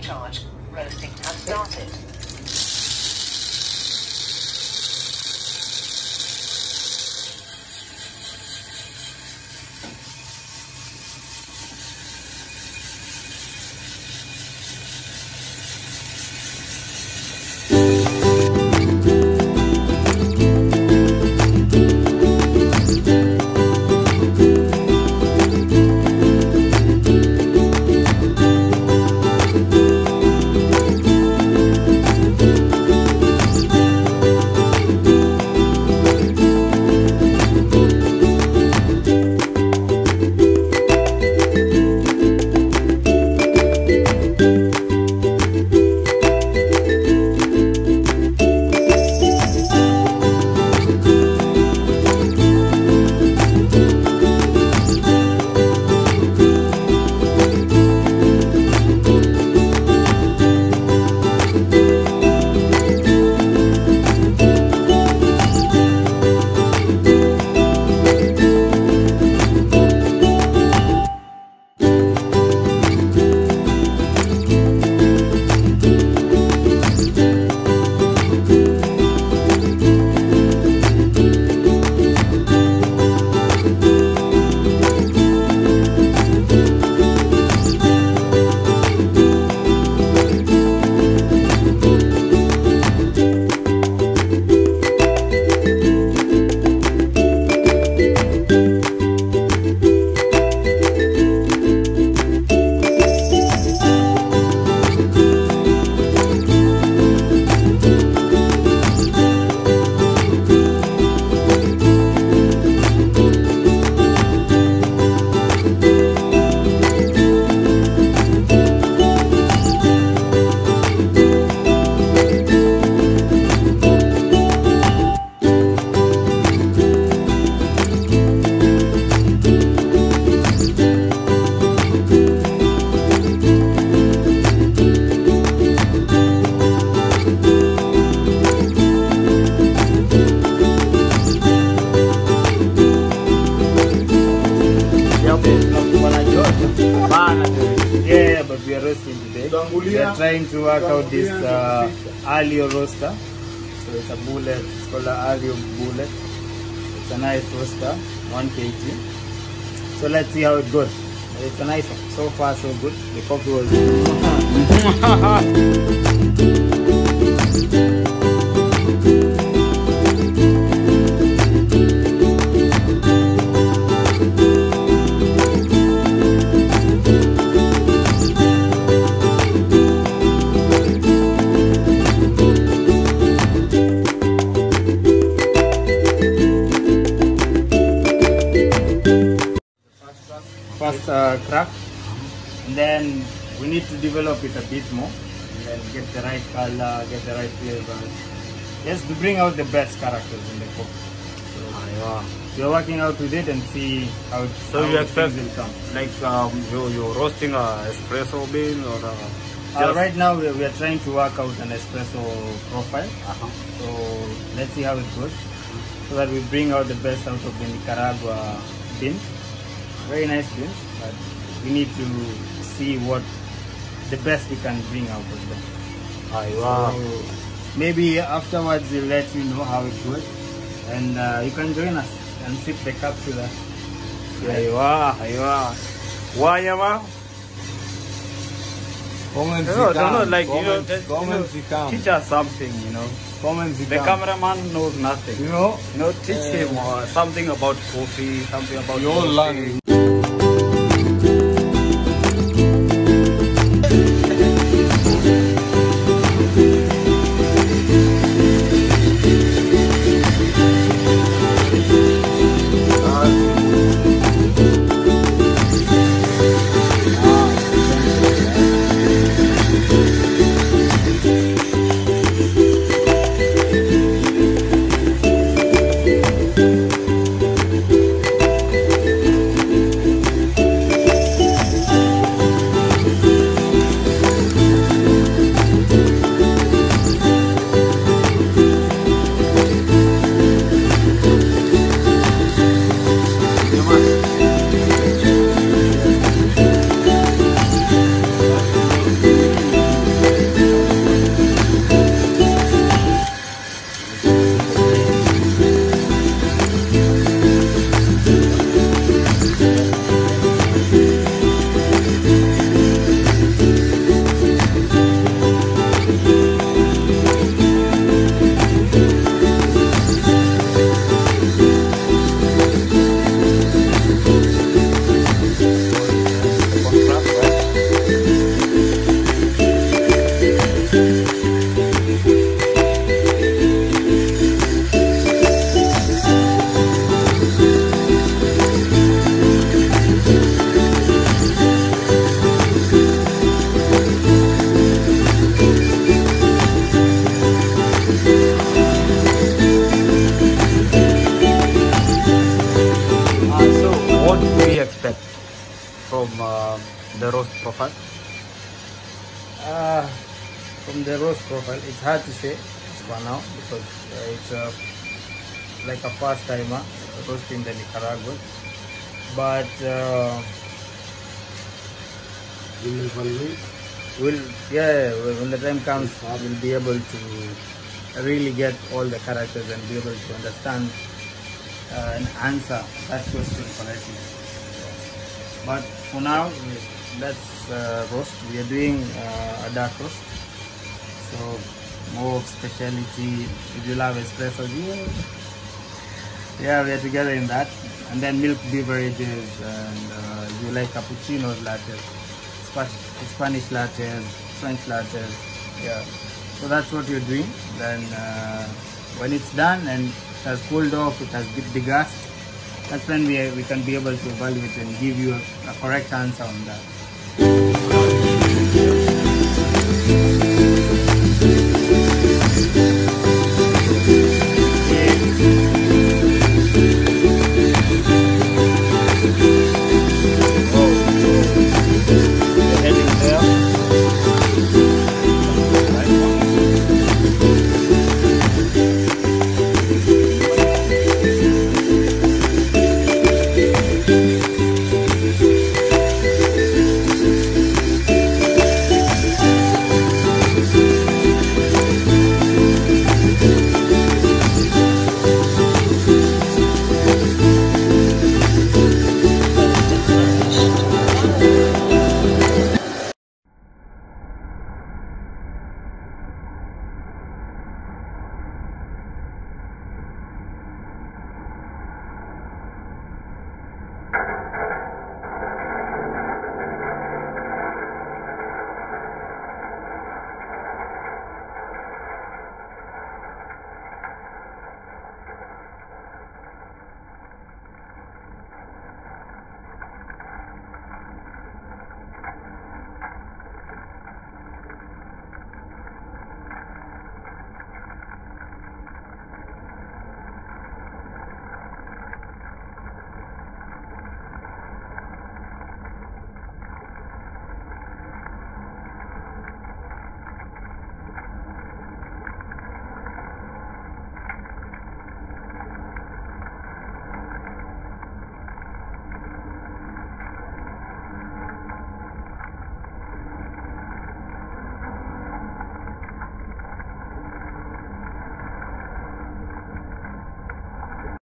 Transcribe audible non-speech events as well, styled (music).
Charge. Roasting has started. But we are roasting today. We are trying to work out this uh, Aillio roaster. So it's a bullet, it's called an Aillio bullet. It's a nice roaster, 1 kg. So let's see how it goes. It's a nice one. So far, so good. The coffee was. (laughs) first uh, crack and then we need to develop it a bit more. And then get the right color get the right flavors. Yes to bring out the best characters in the coffee so we're working out with it and see how, So how you expect things will come. like um, you you're roasting a espresso bean or a uh, right now we we are trying to work out an espresso profile. Uh-huh. so let's see how it goes. So that we bring out the best out of the Nicaragua beans very nice beans but we need to see what the best we can bring out of them Aiwa. So maybe afterwards we'll let you know how it goes and uh, you can join us and sip the capsule Aiwa, aiwa. Wayama. Comments No, you no, no, like you know, comments, just, you know, comments you come. teach us something, you know. Comments The cameraman knows nothing. You know, You know, teach him uh, something about coffee, something about you all profile? Uh, from the roast profile, it's hard to say for now because uh, it's a, like a first timer roasting the Nicaragua. But uh, will evaluate. we'll, yeah, when the time comes, we'll be able to really get all the characters and be able to understand uh, and answer that question correctly. But for now, let's uh, roast. We are doing uh, a dark roast. So more of specialty. If you love espresso, yeah, yeah, we are together in that. And then milk beverages, and uh, you like cappuccinos, lattes, Spa- Spanish lattes, French lattes. Yeah. So that's what you're doing. Then uh, when it's done and it has cooled off, it has degassed. That's when we, we can be able to evaluate and give you a, a correct answer on that you.